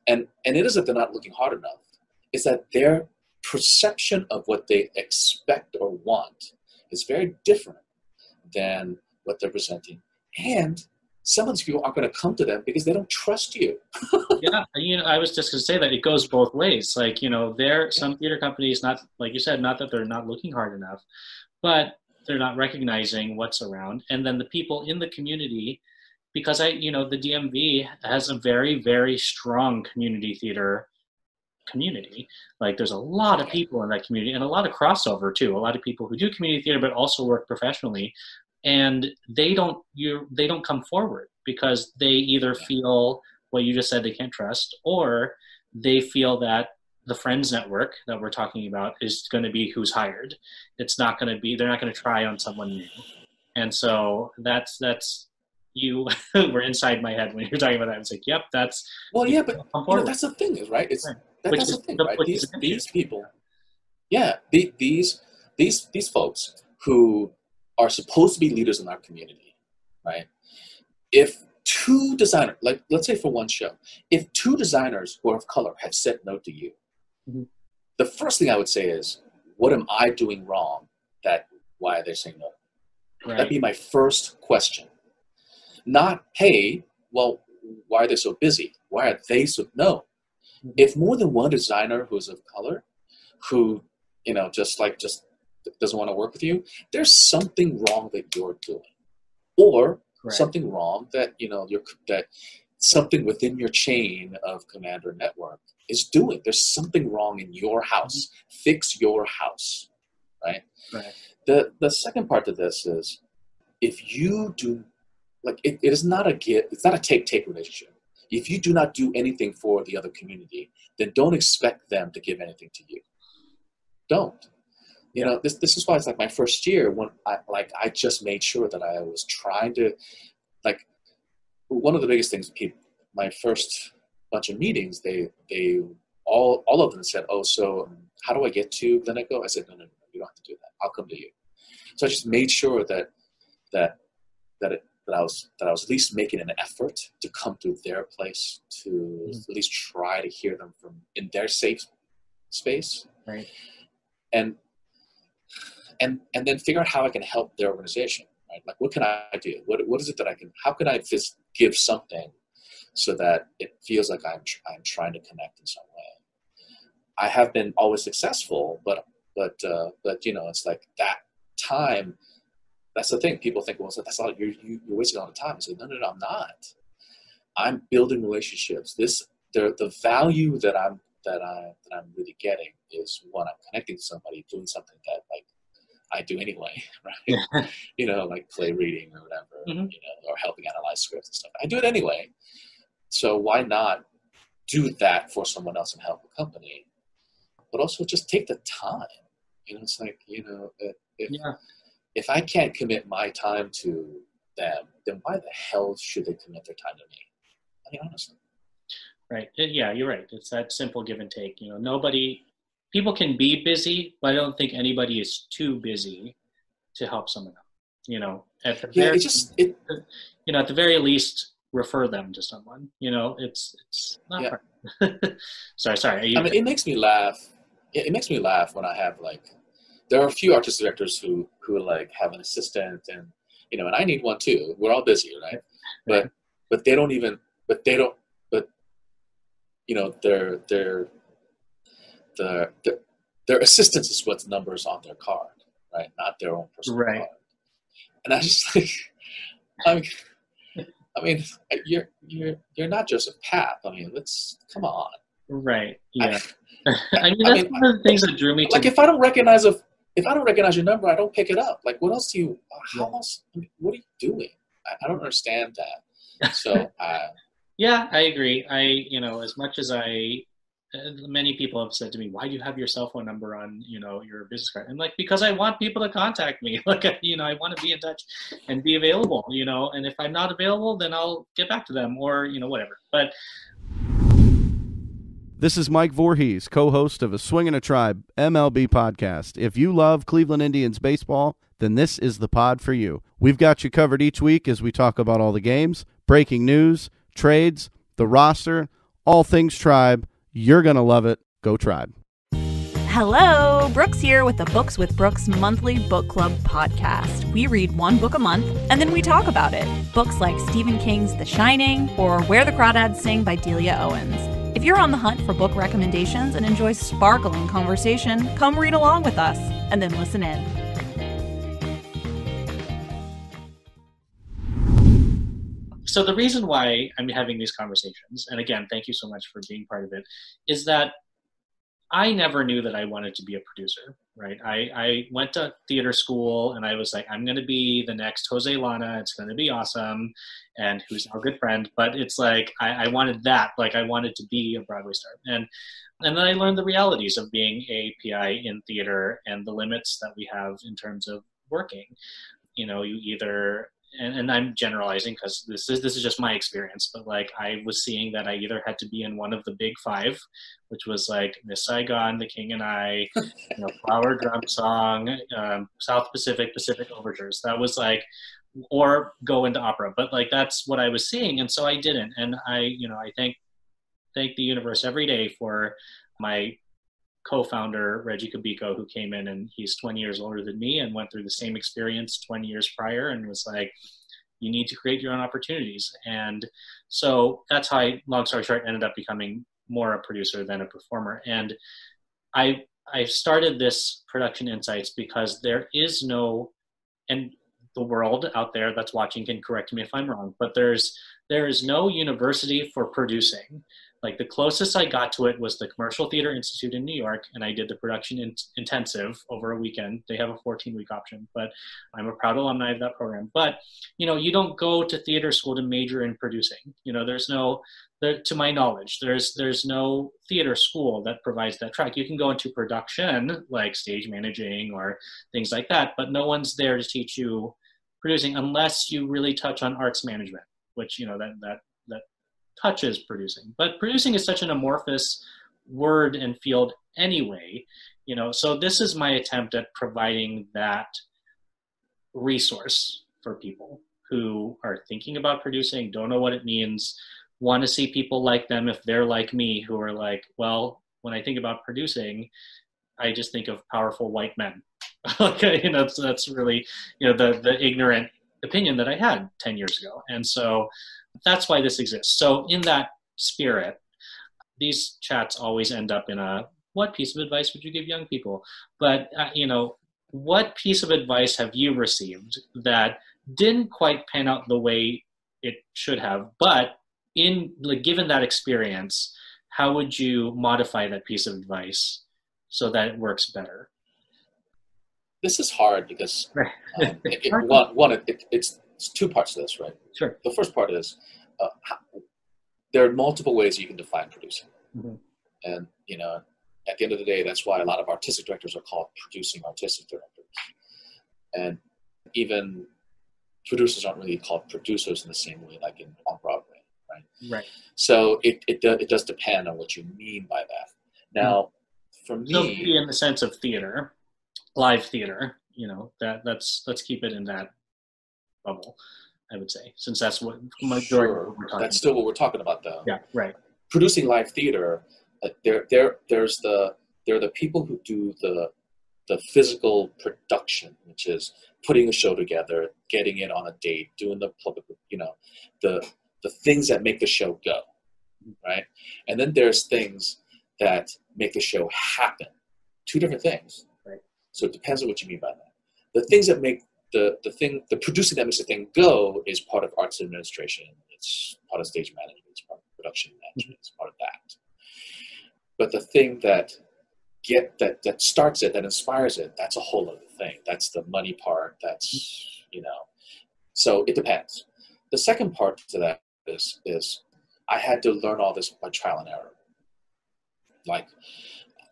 And and it isn't they're not looking hard enough. It's that their perception of what they expect or want is very different than what they're presenting. And some of these people aren't going to come to them because they don't trust you. yeah, you know, I was just going to say that it goes both ways. Like, you know, there some theater companies, not like you said, not that they're not looking hard enough, but they're not recognizing what's around. And then the people in the community, because I, you know, the DMV has a very, very strong community theater community. Like there's a lot of people in that community and a lot of crossover too. A lot of people who do community theater but also work professionally and they don't you they don't come forward because they either feel what you just said they can't trust or they feel that the friends network that we're talking about is going to be who's hired. It's not going to be they're not going to try on someone new. And so that's that's you were inside my head when you're talking about that. It's like yep that's well yeah but you know, that's the thing is right? It's right. That, that's the thing right these, these people yeah the, these these these folks who are supposed to be leaders in our community, right? If two designers, like let's say for one show, if two designers who are of color have said no to you, mm-hmm. the first thing I would say is, what am I doing wrong that why are they saying no? Right. That'd be my first question. Not, hey, well, why are they so busy? Why are they so no? If more than one designer who's of color, who, you know, just like just doesn't want to work with you, there's something wrong that you're doing, or something wrong that you know you're that something within your chain of commander network is doing. There's something wrong in your house. Mm-hmm. Fix your house, right? Right. The the second part of this is if you do like it, it is not a get it's not a take take relationship if you do not do anything for the other community then don't expect them to give anything to you. Don't. You know this this is why it's like my first year when I like I just made sure that I was trying to like one of the biggest things people my first bunch of meetings they they all all of them said oh so um, how do I get to Glen Echo I said no no no you don't have to do that. I'll come to you. So I just made sure that that that it, that I was that I was at least making an effort to come to their place to mm-hmm. at least try to hear them from in their safe space. Right. And and and then figure out how I can help their organization. Right? Like what can I do? What what is it that I can how can I just give something so that it feels like I'm I'm trying to connect in some way. I have been always successful, but but uh, but you know it's like that time that's the thing. People think, well, that's all you're you, are wasting all the time. I say, no, no, no, I'm not. I'm building relationships. This the the value that I'm that I that I'm really getting is when I'm connecting to somebody, doing something that like I do anyway, right? you know, like play reading or whatever, mm-hmm. you know, or helping analyze scripts and stuff. I do it anyway. So why not do that for someone else and help a company? But also just take the time. You know, it's like you know, if, yeah if I can't commit my time to them, then why the hell should they commit their time to me? I mean, honestly. Right. Yeah, you're right. It's that simple give and take. You know, nobody, people can be busy, but I don't think anybody is too busy to help someone out. You know, at the yeah, very, it just it, you know, at the very least, refer them to someone. You know, it's it's not. Yeah. sorry, sorry. I mean, it makes me laugh. It, it makes me laugh when I have like there are a few artist directors who who like have an assistant and you know and i need one too. We're all busy right? But but they don't even but they don't but you know their their the their, their assistance is what's numbers on their card right? Not their own personal right. card. And i just like i mean i mean you're you're you're not joseph papp i mean let's come on. Right. Yeah. I, I mean that's I mean, one of the things that drew me to like if i don't recognize a if I don't recognize your number, I don't pick it up. Like, what else do you? How else? What are you doing? I, I don't understand that. So, uh, yeah, I agree. I, you know, as much as I, uh, many people have said to me, "Why do you have your cell phone number on, you know, your business card?" And like, because I want people to contact me. Like, you know, I want to be in touch and be available. You know, and if I'm not available, then I'll get back to them or you know whatever. But this is Mike Voorhees, co host of a Swing in a Tribe MLB podcast. If you love Cleveland Indians baseball, then this is the pod for you. We've got you covered each week as we talk about all the games, breaking news, trades, the roster, all things Tribe. You're going to love it. Go Tribe. Hello, Brooks here with the Books with Brooks monthly book club podcast. We read one book a month and then we talk about it. Books like Stephen King's The Shining or Where the Crawdads Sing by Delia Owens. If you're on the hunt for book recommendations and enjoy sparkling conversation, come read along with us and then listen in. So, the reason why I'm having these conversations, and again, thank you so much for being part of it, is that I never knew that I wanted to be a producer, right? I, I went to theater school and I was like, I'm going to be the next Jose Llana. It's going to be awesome. And who's our good friend. But it's like, I, I wanted that. Like, I wanted to be a Broadway star. And, and then I learned the realities of being a PI in theater and the limits that we have in terms of working. You know, you either and, and I'm generalizing because this is this is just my experience, but like I was seeing that I either had to be in one of the big five, which was like Miss Saigon, The King and I, you know, Flower Drum Song, um, South Pacific, Pacific Overtures. That was like, or go into opera. But like that's what I was seeing, and so I didn't. And I, you know, I thank thank the universe every day for my co-founder Reggie Kubiko, who came in and he's 20 years older than me and went through the same experience 20 years prior and was like, you need to create your own opportunities. And so that's how I, long story short, ended up becoming more a producer than a performer. And I I started this production insights because there is no and the world out there that's watching can correct me if I'm wrong, but there's there is no university for producing like the closest I got to it was the Commercial Theater Institute in New York, and I did the production in- intensive over a weekend. They have a 14 week option, but I'm a proud alumni of that program. But you know, you don't go to theater school to major in producing. You know, there's no, there, to my knowledge, there's there's no theater school that provides that track. You can go into production, like stage managing or things like that, but no one's there to teach you producing unless you really touch on arts management, which you know that that touches producing. But producing is such an amorphous word and field anyway, you know. So this is my attempt at providing that resource for people who are thinking about producing, don't know what it means, want to see people like them if they're like me, who are like, well, when I think about producing, I just think of powerful white men. okay, you know, that's, that's really, you know, the, the ignorant opinion that I had 10 years ago. And so that's why this exists. So in that spirit, these chats always end up in a, what piece of advice would you give young people? But, uh, you know, what piece of advice have you received that didn't quite pan out the way it should have, but in like, given that experience, how would you modify that piece of advice so that it works better? This is hard because um, it, it, one, one it, it's, it's, two parts to this, right? Sure. The first part is uh, how, there are multiple ways you can define producing, mm-hmm. and you know, at the end of the day, that's why a lot of artistic directors are called producing artistic directors, and even producers aren't really called producers in the same way like in on Broadway, right? Right. So it it, do, it does depend on what you mean by that. Now, for me, so in the sense of theater, live theater, you know that that's let's keep it in that bubble. I would say, since that's what majority sure. What that's still what we're talking about, though. Yeah, right. Producing live theater, uh, there, there, there's the there are the people who do the the physical production, which is putting a show together, getting it on a date, doing the public, you know, the the things that make the show go, right? And then there's things that make the show happen. Two different things. Right. So it depends on what you mean by that. The things that make the the thing, the producing that makes the thing go is part of arts administration. It's part of stage management. It's part of production management. Mm-hmm. It's part of that. But the thing that get that that starts it, that inspires it, that's a whole other thing. That's the money part. That's mm-hmm. you know. So it depends. The second part to that is is I had to learn all this by trial and error. Like,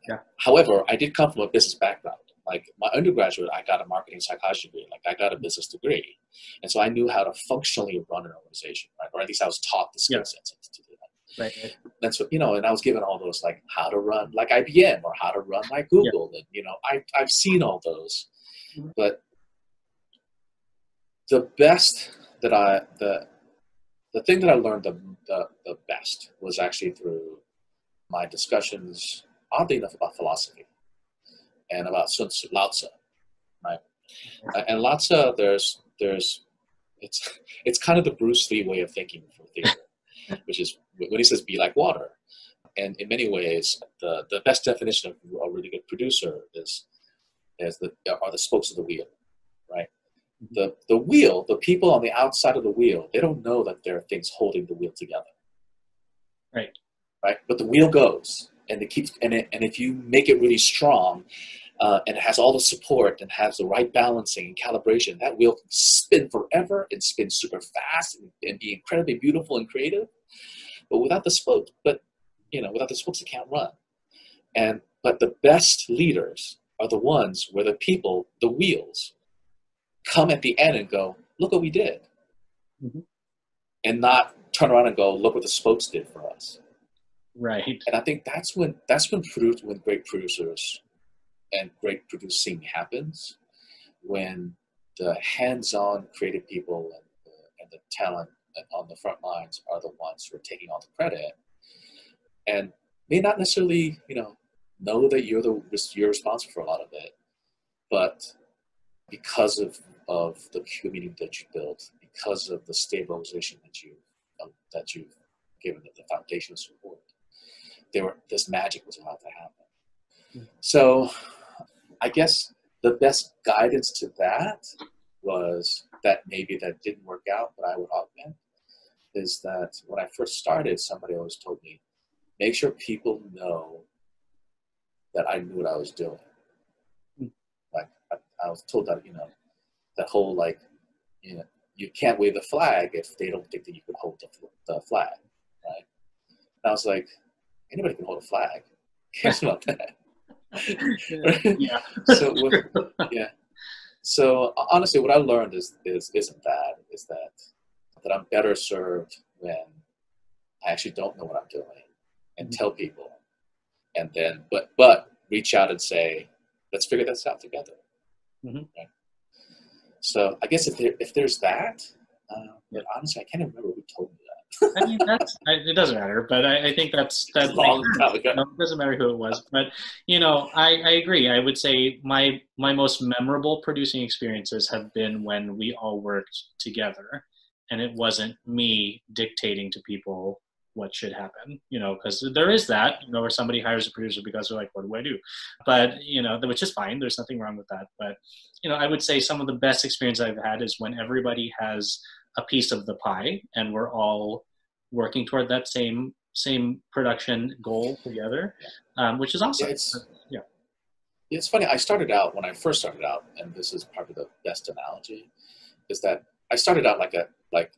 yeah. however, I did come from a business background. Like my undergraduate, I got a marketing psychology degree. Like I got a business degree, and so I knew how to functionally run an organization, right? Or at least I was taught the skill sets to do that. Right. That's what you know, and I was given all those like how to run like IBM or how to run like Google, yeah. and you know, I I've seen all those, mm-hmm. but the best that I the the thing that I learned the, the, the best was actually through my discussions, oddly enough, about philosophy and about Sun Tzu, Lao Tzu, right? Uh, and Lao Tzu, there's there's it's it's kind of the Bruce Lee way of thinking for theater, which is when he says "be like water," and in many ways, the the best definition of a really good producer is is the are the spokes of the wheel, right? Mm-hmm. The the wheel, the people on the outside of the wheel, they don't know that there are things holding the wheel together, right? Right, but the wheel goes, and it keeps and, it, and if you make it really strong uh, and it has all the support and has the right balancing and calibration that wheel can spin forever and spin super fast and, and be incredibly beautiful and creative but without the spokes but you know without the spokes it can't run. And but the best leaders are the ones where the people the wheels come at the end and go look what we did. Mm-hmm. and not turn around and go look what the spokes did for us Right. And I think that's when that's when produce when great producers and great producing happens when the hands-on creative people and the, and the talent on the front lines are the ones who are taking all the credit and may not necessarily you know know that you're the you're responsible for a lot of it but because of of the community that you built because of the stabilization that you that you've given the foundation support there were this magic was about to happen. So I guess the best guidance to that was that maybe that didn't work out, but I would augment is that when I first started, somebody always told me, make sure people know that I knew what I was doing. Mm-hmm. Like I, I was told that, you know, that whole like, you know, you can't wave the flag if they don't think that you can hold the, the flag, right? And I was like, anybody can hold a flag. Cares about that? yeah. so what, yeah. So honestly, what I learned is is isn't that is that that I'm better served when I actually don't know what I'm doing and mm-hmm. tell people, and then but but reach out and say, let's figure this out together. Mm-hmm. Right? So I guess if there, if there's that, Uh, but honestly, I can't remember who told me that. I mean, that's I, it doesn't matter, but I, I think that's that's Long time ago. It doesn't matter who it was, but you know, I, I agree. I would say my my most memorable producing experiences have been when we all worked together, and it wasn't me dictating to people what should happen. You know, because there is that. You know, where somebody hires a producer because they're like, "What do I do?" But you know, which is fine. There's nothing wrong with that. But you know, I would say some of the best experience I've had is when everybody has a piece of the pie and we're all working toward that same same production goal together, um, which is awesome. Yeah, it's- yeah. It's funny. I started out when I first started out, and this is probably the best analogy, is that I started out like a like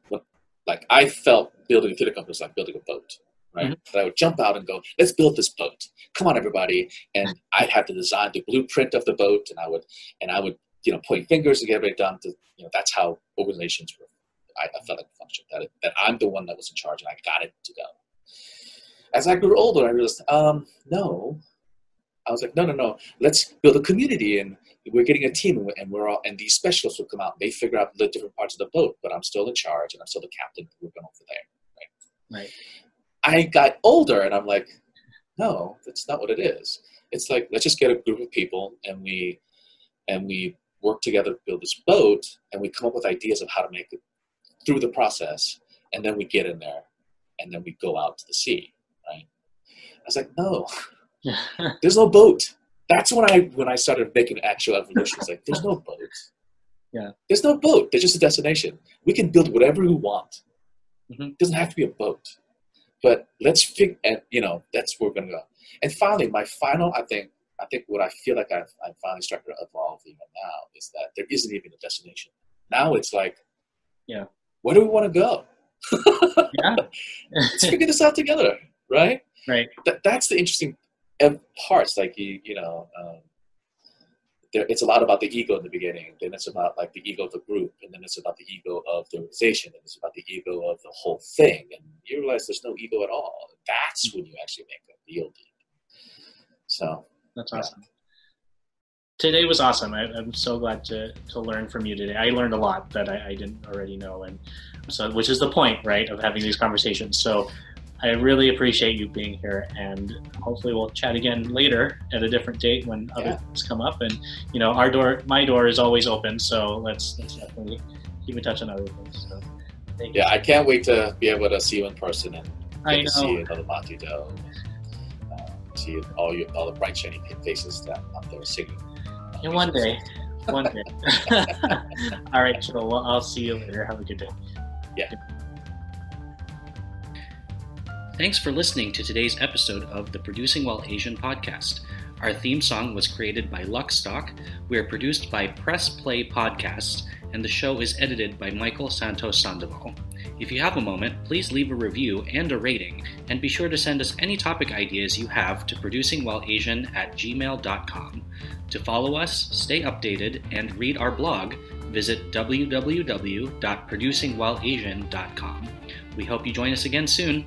like I felt building a theater company was like building a boat, right? That I would jump out and go, "Let's build this boat! Come on, everybody!" And I'd have to design the blueprint of the boat, and I would and I would you know point fingers and get everything done. To you know that's how organizations were. I, I felt like function that that I'm the one that was in charge, and I got it to go. As I grew older, I realized, um, no, I was like, no, no, no. Let's build a community, and we're getting a team, and we're, all, and these specialists will come out. And they figure out the different parts of the boat, but I'm still in charge, and I'm still the captain. We're going over there. right? Right. I got older, and I'm like, no, that's not what it is. It's like let's just get a group of people, and we, and we work together to build this boat, and we come up with ideas of how to make it through the process, and then we get in there, and then we go out to the sea, right? I was like, no, there's no boat. That's when I when I started making actual evolution. It's like there's no boat. Yeah. There's no boat. There's just a destination. We can build whatever we want. Mhm. It doesn't have to be a boat. But let's figure and you know, that's where we're gonna go. And finally, my final I think I think what I feel like I've I'm finally starting to evolve even now is that there isn't even a destination. Now it's like Yeah. Where do we want to go? yeah. Let's figure this out together, right? right. that, that's the interesting parts. Like you, you know, um, there, it's a lot about the ego in the beginning. Then it's about like the ego of the group, and then it's about the ego of the organization, and it's about the ego of the whole thing. And you realize there's no ego at all. That's when you actually make a real deal. So That's Yeah. Today was awesome. I, I'm so glad to, to learn from you today. I learned a lot that I, I didn't already know, and so which is the point, right, of having these conversations. So I really appreciate you being here, and hopefully we'll chat again later at a different date when other things come up. And you know, our door, my door is always open. So let's let's definitely keep in touch on other things. So thank you. yeah, I can't wait to be able to see you in person and I to see another Monty Doe. Uh, see all your all the bright shiny faces that out there singing. And one day, one day. All right, Joel. Well, I'll see you later. Have a good day. Yeah. Thanks for listening to today's episode of the Producing While Asian podcast. Our theme song was created by Luckstock. We are produced by Press Play Podcast, and the show is edited by Michael Santos Sandoval. If you have a moment, please leave a review and a rating, and be sure to send us any topic ideas you have to producingwhileasian at gmail.com. To follow us, stay updated, and read our blog, visit www.producingwhileasian.com. We hope you join us again soon.